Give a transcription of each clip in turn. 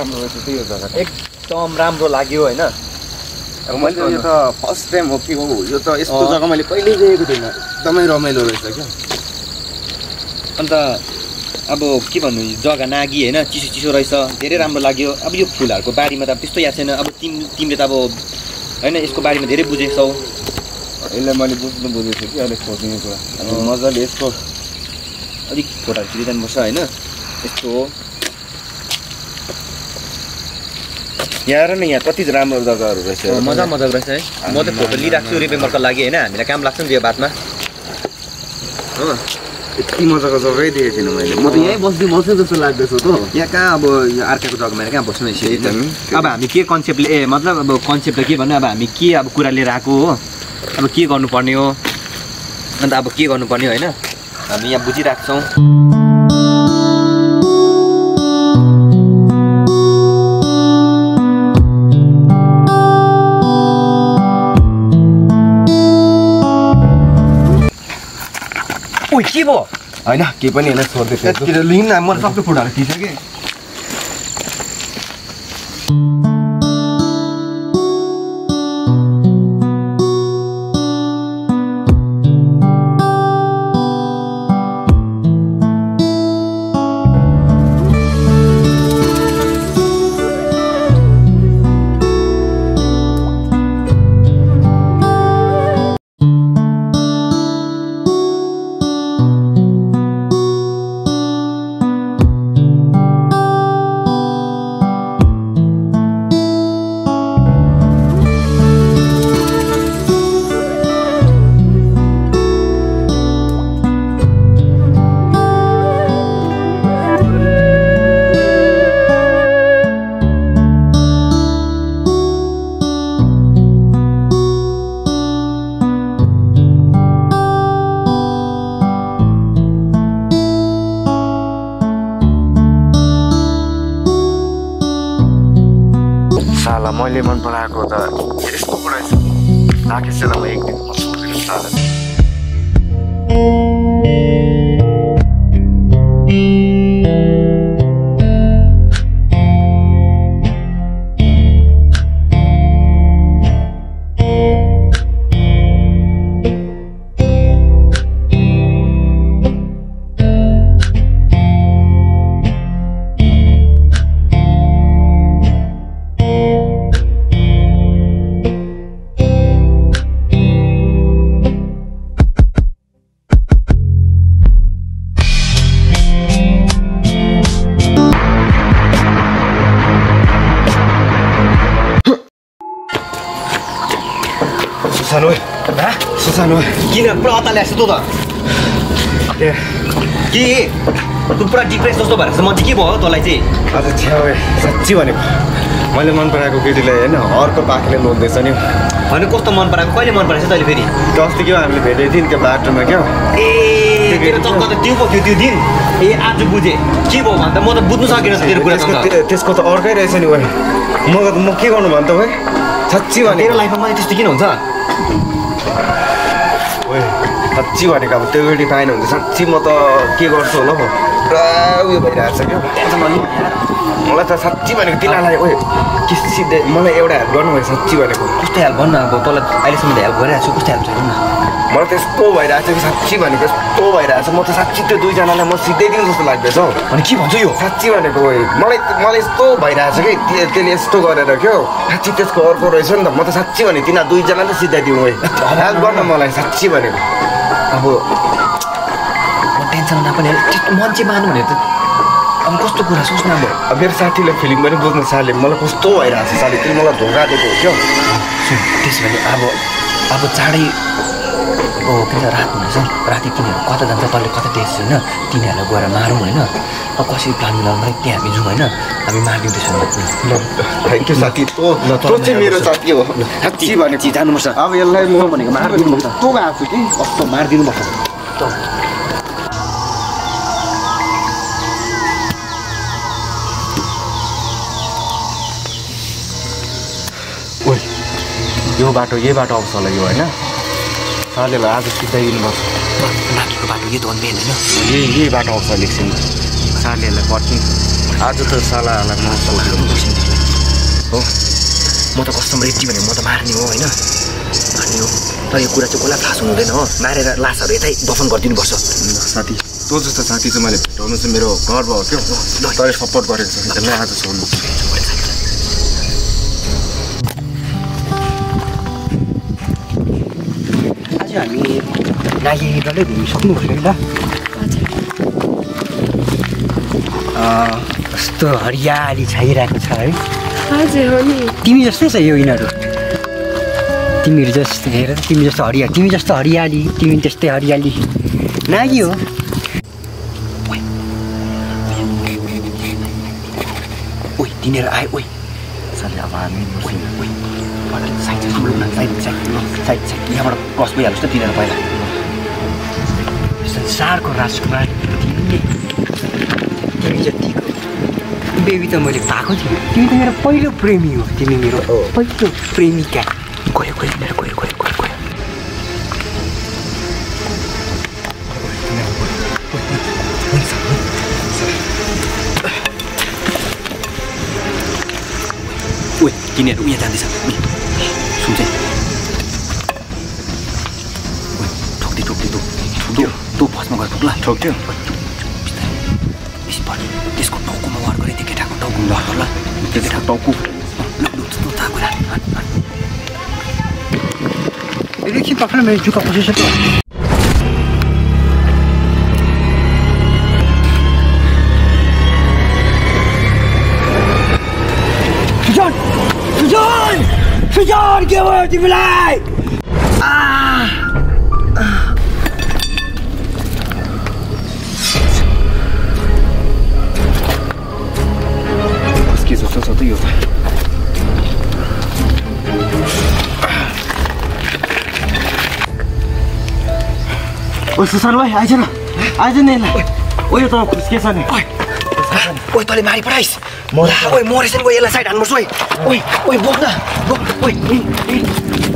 राम्रो रहेछ त्यही हो जग्गा एकदम राम्रो लाग्यो होइन। अब मैले यो त फर्स्ट टाइम हो कि हो यो त यस्तो जग्गा मैले कहिल्यै देखेको थिइनँ। एकदमै रमाइलो रहेछ क्या। अन्त अब के भन्नु जग्गा नागी होइन चिसो चिसो रहेछ धेरै राम्रो लाग्यो। अब यो फुलहरूको बारेमा त अब त्यस्तो याद छैन। अब तिम तिमीले त अब होइन यसको बारेमा धेरै बुझेछौ। यसलाई मैले बुझ्नु बुझेको थिएँ कि अलिक खोज्ने कुरा। अब मजाले यसको अलिक फोटोहरू खिचिरहनुपर्छ होइन। यस्तो हो। यहाँ र न यहाँ कति राम्रो जग्गाहरू रहेछ मजा मजाको रहेछ है। म त फोटो लिइरहेको छु रिमेम्बरको लागि होइन हामीलाई काम लाग्छ नि त यो बातमा हो। यति मजाको जग्गै देखेको थिइनँ मैले। म त यहीँ बस्दै बस्छु जस्तो लाग्दैछ त यहाँ कहाँ अब अर्काको जग्गामा कहाँ बस्नु नि। अब हामी के कन्सेप्टले ए मतलब अब कन्सेप्ट त के भन्नु अब हामी के अब कुरा लिएर आएको हो? अब के गर्नुपर्ने हो? अन्त अब के गर्नुपर्ने होइन? हामी यहाँ बुझिरहेको छौँ। के भयो? होइन केही पनि यसलाई सोध्दै थिएँ यतिखेर लिनु न मैले सबै फोटोहरू खिचेँ कि। मैले मन पराएको त यस्तो रहेछ राकेश चाहिँ म एक दिन छोडिदिनु चाहँदैन सुसान ओए सुसान ओए किन पुरा अत्ताले आएको त ए के तँ पुरा डिप्रेस जस्तो भएर म चाहिँ के भयो तँलाई चाहिँ आज छ्या ओए साँच्ची भनेको मैले मन पराएको केटीलाई होइन अर्को पाखले लोद्दैछ नि होइन कस्तो मन पराएको कहिले मन पराएको छ तैँले फेरि अस्ति के हो हामीले भेटेको थियौँ नि त्यो बाटोमा क्या ए तेरो चक्क त त्यो पो थियो त्यो दिन ए आज बुझेँ के भयो भने त म त बुझ्नु सकिनँ तेरो कुरा त्यसको त त्यो- त अर्कै रहेछ नि ओए म म के गर्नु भन् त ओए साँच्ची तेरो भनेको लाइफमा मलाई त्यस्तो किन हुन्छ ओए साँच्ची भनेको अब त्यो केटी पाएन भने त साँच्ची म त के गर्छु होला पो पुरा उयो भइरहेको छ क्या टेन्सन गर्नु मलाई त साँच्ची भनेको तिनीहरूलाई ओए कि सिधै मलाई एउटा हेल्प गर्नु भयो साँच्ची भनेको कस्तो हेल्प भन्न अब तँलाई अहिलेसम्म त हेल्प गरिरहेको छु कस्तो हेल्प छ भन्न मलाई त यस्तो भइरहेको छ कि साँच्ची भनेको यस्तो भइरहेको छ। म त साँच्ची त्यो दुईजनालाई म सिधाइदिउँ जस्तो लाग्दैछ हौ। अनि के भन्छ यो? साँच्ची भनेको मलाई मलाई यस्तो भइरहेको छ कि त्यो- त्यसले यस्तो गरेर क्या हौ? साँच्ची त्यसको अर्को रहेछ नि त। म त साँच्ची भने तिनीहरू दुईजनालाई सिधाइदिउँ ओए हेल्प गर्न मलाई साँच्ची भनेको। अब टेन्सन त्यस्तो मान्छे मानु भने त। अब कस्तो कुरा सोच्न अब? अब मेरो साथीले फिलिङ पनि बुझ्नु साले। मलाई कस्तो भइरहेको छ साले। तिमी मलाई धोका दिएको हो क्या त्यसो भने अब अब चाँडै अब के भन्छ रात हुनेछ राति तिनीहरू कता जान्छ तैँले कता टेस्ट होइन तिनीहरूलाई गएर मारौँ होइन। अब कसरी प्लान मिलाउनु भने त्यहाँ हामी जाउँ होइन। हामी ल थ्याङ्क यू साथी। तँ ल, तँ चाहिँ मेरो साथी हो। साँच्ची भनेको जानुपर्छ। अब यसलाई म भनेको मारिदिनु पर्छ तँ। गएको छु कि? कस्तो मारिदिनु पर्छ ओइ यो बाटो यही बाटो आउँछ होला यो होइन? सालेलाई आज सिधाइदिनुपर्छ माथिको बाटो। यो त मेन होइन। यही यही बाटो आउँछ एकछिन सालेहरूलाई पर्ने आज त सालाहरूलाई मासल हो? म त कस्टम रेडी भने म त मार्ने हो होइन? मार्ने हो तर यो कुरा चाहिँ कसलाई थाहा सुन्नु हुँदैन हो? मारेर लासहरू यतै दफन गरिदिनुपर्छ साथी तँ जस्तो साथी चाहिँ मैले भेटाउनु चाहिँ मेरो गर्व हो क्या? तैँले सपोर्ट गरेको छ त्यसलाई आज छोड्नु डल्लै घुमिसक्नु पऱ्यो ल कस्तो हरियाली छाइरहेको छ है हजुर हो नि तिमी जस्तै छ यो यिनीहरू तिमीहरू जस्तो हेर तिमी जस्तो हरियाली तिमी जस्तो हरियाली तिमी त्यस्तै हरियाली नागी हो ओइ तिनीहरू आयो ओइ साले अब हामी ओइ ओइ side side side side side side यहाँबाट क्रस भइहाल्छ त तिनीहरू पहिला संसारको राजकुमार तिमी तिमी जतिको बेबी त मैले पाएको थिएँ तिमी त मेरो पहिलो प्रेमी हो तिमी मेरो पहिलो प्रेमिका गयो गयो मेरो गयो गयो गयो गयो ओइ तिनीहरू उयो जाँदैछ उयो तँ फर्स्टमा गएर ठोक ल ठोक्थ्यो बेसी पर्यो त्यसको टाउकोमा वार गरेँ त्यो केटाको टाउकोमा वार गर ल त्यो केटाको टाउको एकछिन पक्र मेरो जुका सुजन सुजन सुजन के भयो तिमीलाई के छ त यो ओ सुसन भाइ आइज न आइज नि यसलाई ओ यो त खुस्केछ नि ओइ तँले मारि पठाइस् म- ला, ओइ मरेछ नि यसलाई साइड हान्नुपर्छ ओइ ओइ ओइ बोक्न बोक ओइ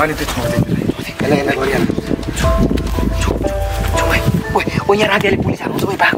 अनि त्यो छोड्दै यसलाई यसलाई गरिहाल्नु ओइ ओइ ओइ यहाँ रातिले पुलिस आएको छ ओइ भाग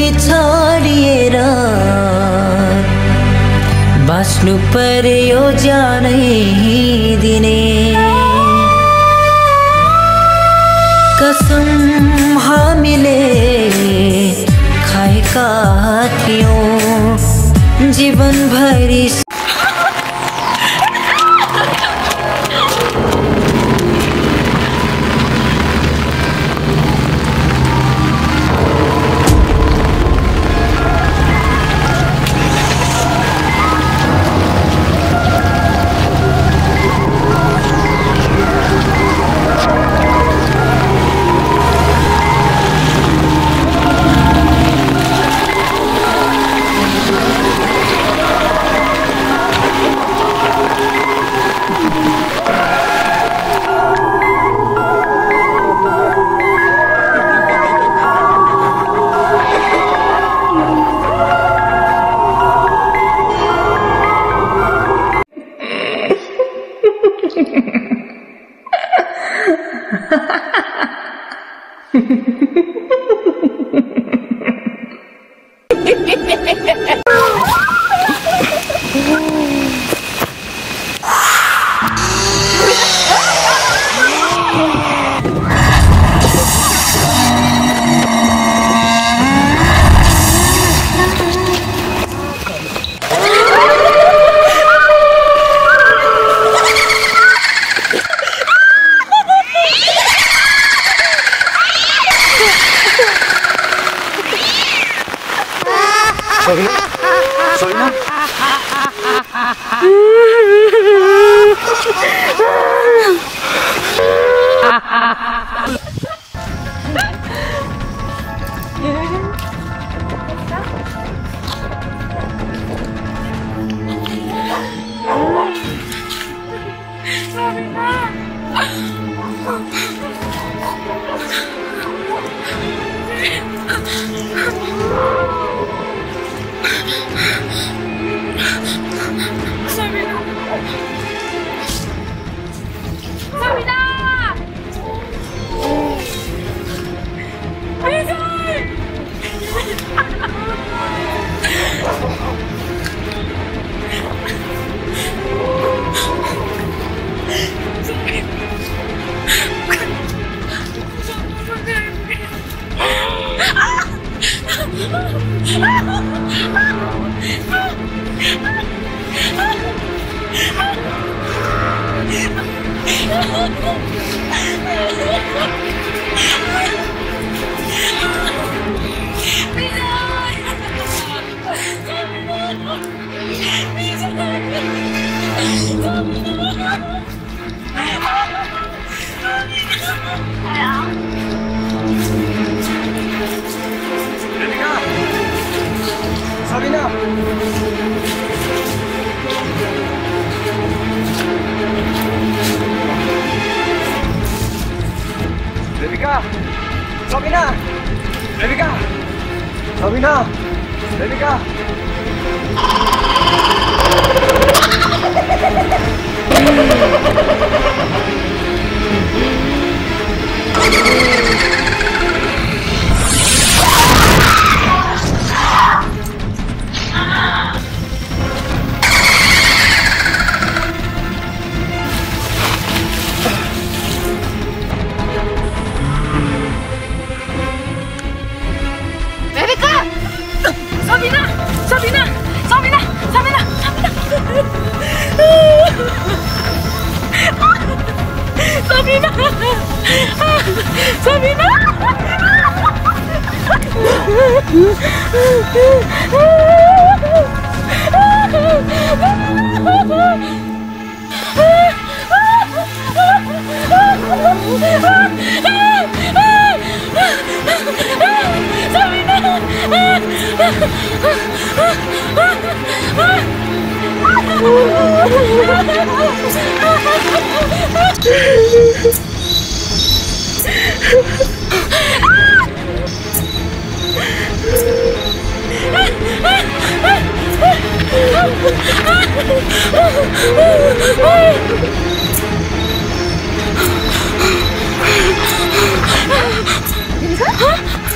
बिछाडिएर बाँच्नु पर्यो जानै दिने कसम हामीले खाएका थियौँ। जीवनभरि Solna? Solna?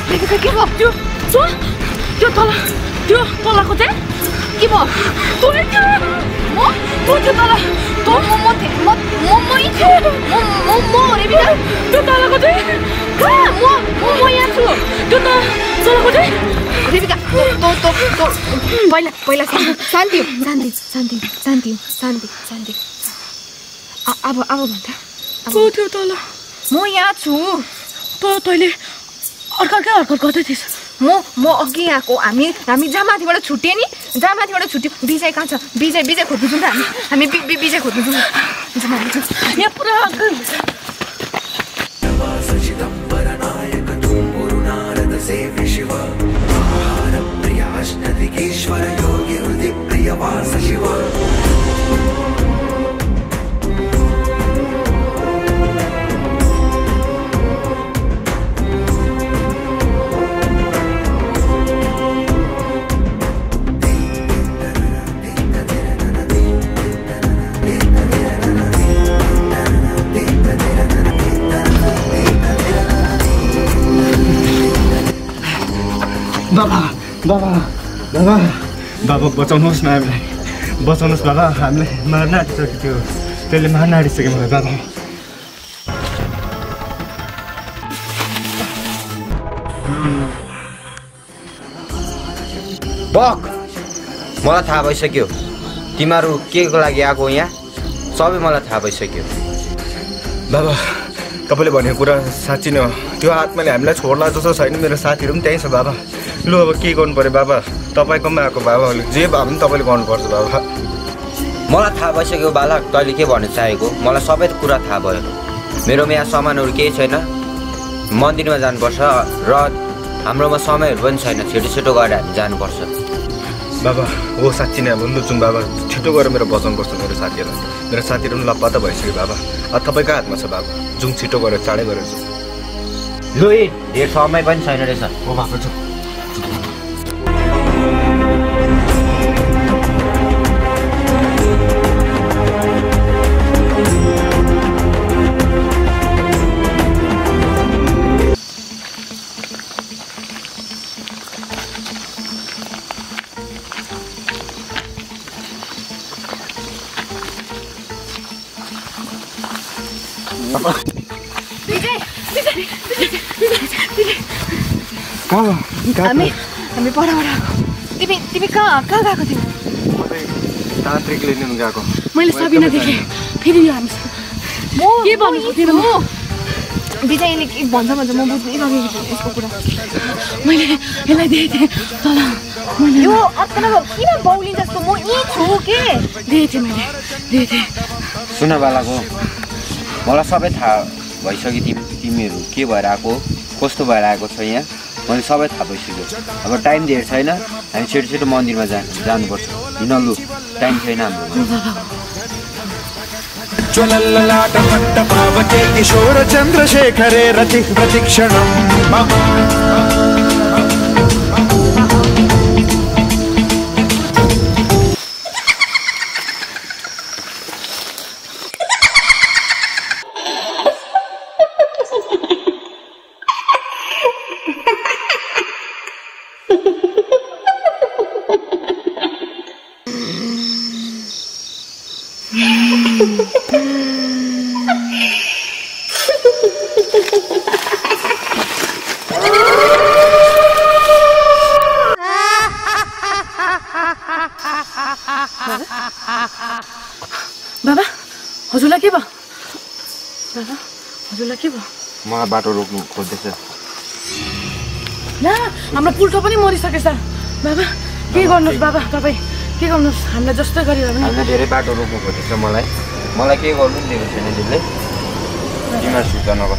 देखेको के भयो त्यो त्यो त्यो तल त्यो तलको चाहिँ के भयो? तँ म? तँ त्यो तल तँ म म थिएँ। म म छु म म म हो रेबिका त्यो तलको चाहिँ कहाँ म म म यहाँ छु। त्यो त तलको चाहिँ रेबिका तँ तँ तँ पहिला पहिला शान्ति शान्ति शान्ति शान्ति शान्ति शान्ति अब अब भन्दा? को थियो तल म यहाँ छु। त तैँले अर्का क्या हर्कत गर्दै थिइस् म म अघि आएको हामी हामी जहाँ माथिबाट छुट्यो नि जहाँ माथिबाट छुट्यो विजय कहाँ छ विजय विजय खोज्नु जाउँ त हामी हामी विजय खोज्नु जाउँ। यहाँ पुरा बाबा बाबा बाबा बाबा बचाउनुहोस् न हामीलाई। बचाउनुहोस् बाबा हामीलाई मार्न आँटिसक्यो त्यो त्यसले मार्न आँटिसक्यो मलाई बाबा। बक मलाई थाहा भइसक्यो। तिमीहरू के को लागि आएको यहाँ? सबै मलाई थाहा भइसक्यो। बाबा तपाईँले भनेको कुरा साँच्ची नै हो। त्यो आत्माले हामीलाई छोड्ला जस्तो छैन। मेरो साथीहरू पनि त्यहीँ छ बाबा। लु अब के गर्नु पऱ्यो बाबा? तपाईँकोमा आएको बाबा जे भए पनि तपाईँले गर्नुपर्छ बाबा। मलाई थाहा भइसक्यो बालक तैँले के भन्न चाहेको? मलाई सबै कुरा थाहा भयो। मेरोमा यहाँ सामानहरू केही छैन। मन्दिरमा जानुपर्छ र हाम्रोमा समयहरू पनि छैन। छिटो छिटो गएर हामी जानुपर्छ। बाबा हो साँच्ची नै अब लुचुङ बाबा। छिटो गएर मेरो बचाउनुपर्छ मेरो साथीहरूलाई। मेरो साथीहरू पनि लप्पा त भइसक्यो बाबा। अब तपाईँको हातमा छ बाबा। जाउँ छिटो गरेर चाँडै गरेर जाउँ। लु धेर समय पनि छैन रहेछ। हो बाबा जाउँ। हामी हामी परबाट आएको तिमी तिमी कहाँ कहाँ गएको तिमी तान्त्रिकले लिनु गएको मैले सबिना देखेँ फेरि यो हामी म के भन्नु सक्दिनँ म? म विजयले के भन्छ भन्छ म यसको कुरा मैले यसलाई देखेको थिएँ तल मैले यो अचानक किन बाउली जस्तो म यहीँ छु के देखेको थिएँ मैले देखेको थिएँ सुन बालाको मलाई सबै थाहा भइसक्यो तिमी तिमीहरू के भएर आएको कस्तो भएर आएको छ यहाँ मैले सबै थाहा भइसक्यो। अब टाइम धेर छैन हामी छिटो छिटो मन्दिरमा जा जानुपर्छ। हिँड लु टाइम छैन हाम्रो ज्वलल्ललाटपट्टपावते किशोरचन्द्रशेखरे रतिः हजुरलाई के भयो? हजुरलाई के भयो? मलाई बाटो रोक्नु खोज्दैछ। न हाम्रो पुल्ठो पनि मरिसकेछ। बाबा के गर्नुहोस् बाबा तपाईँ के गर्नुहोस्? हामीलाई जस्तै गरेर हामीलाई धेरै बाटो रोक्नु खोजेको छ मलाई। मलाई केही गर्नु दिएको छैन त्यसले तिमीहरू सुर्ता नगर।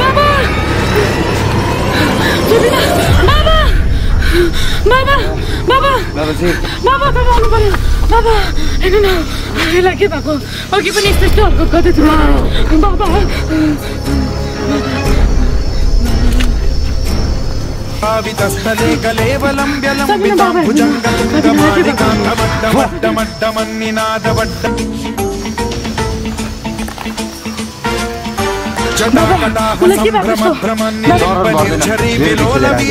बाबा सबिना बाबा बाबा बाबा बाबा चाहिँ बाबा तपाईँ आउनु पर्यो बाबा हेर्नु न यसलाई के भएको अघि पनि यस्तो यस्तो हल्को गर्दै थियो बाबा पावितस्थले जटाकना संभ्रम भ्रमण निर्भय निर्झरी विलोलवी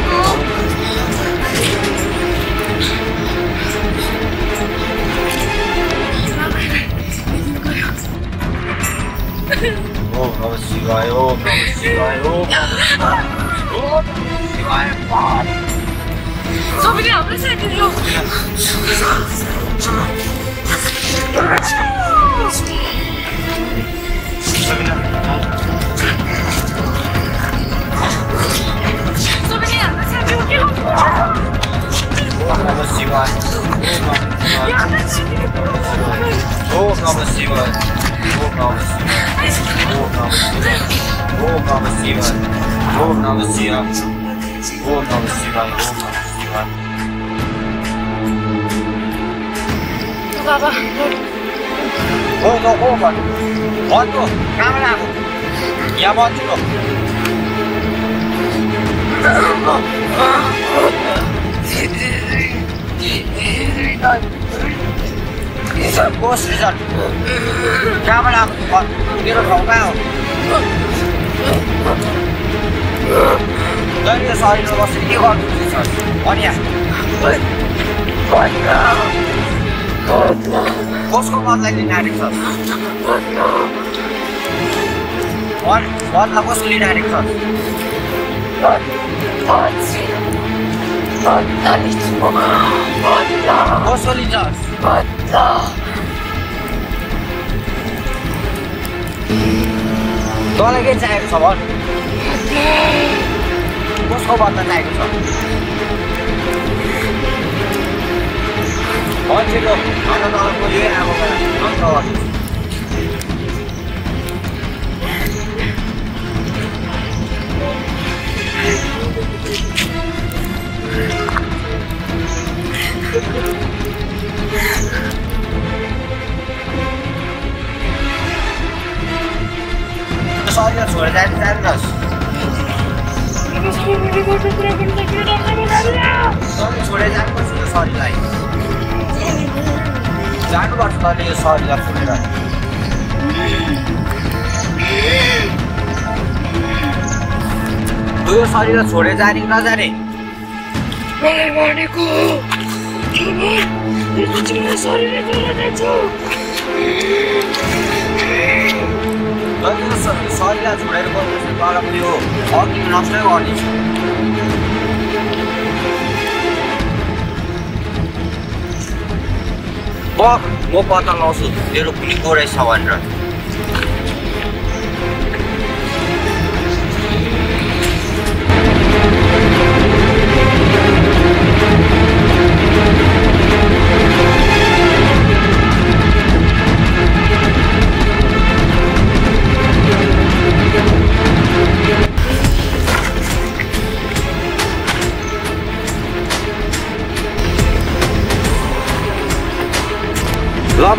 哦，好奇怪哦，好奇怪哦，好奇怪，妈的！说不定我们现在就……什？Volna vesiva. Volna vesiva. Volna vesiva. Baba. Volna over. Volna. Kamera. Ja, volna. Cố sử dụng Cao mà làm Đi rồi khổ cao जहिले कसको मनलाई लिन आँटेको छ मनलाई कसको लिन आँटेको छ कसो लिन्छ तँलाई के चाहिएको छ भन्? कसको बदला चाहिएको छ। मान्छेको यही अन्त हो शरीर छोडेर जाने जानुहोस् छोडेर जानुपर्छ यो शरीरलाई जानुपर्छ तैँले यो शरीरलाई छोडेर तँ यो शरीर छोडेर जाने कि नजाने यो श- शरीरलाई छोडेर गर्नुपर्छ तर यो अघि नष्टै गर्ने म पत्ता लगाउँछु तेरो कुनै गोरै छ भनेर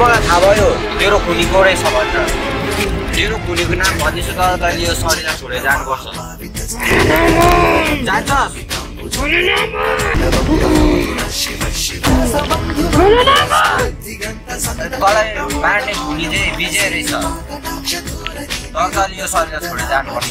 मलाई थाहा भयो तेरो खुनी गोरै छ भनेर। तेरो खुनीको नाम भन्दैछु तर तैँले यो शरीरलाई छोडेर जानुपर्छ। जान्छस् तँलाई मार्ने खुनी चाहिँ विजय रहेछ। तर तैँले यो शरीरलाई छोडेर जानुपर्छ।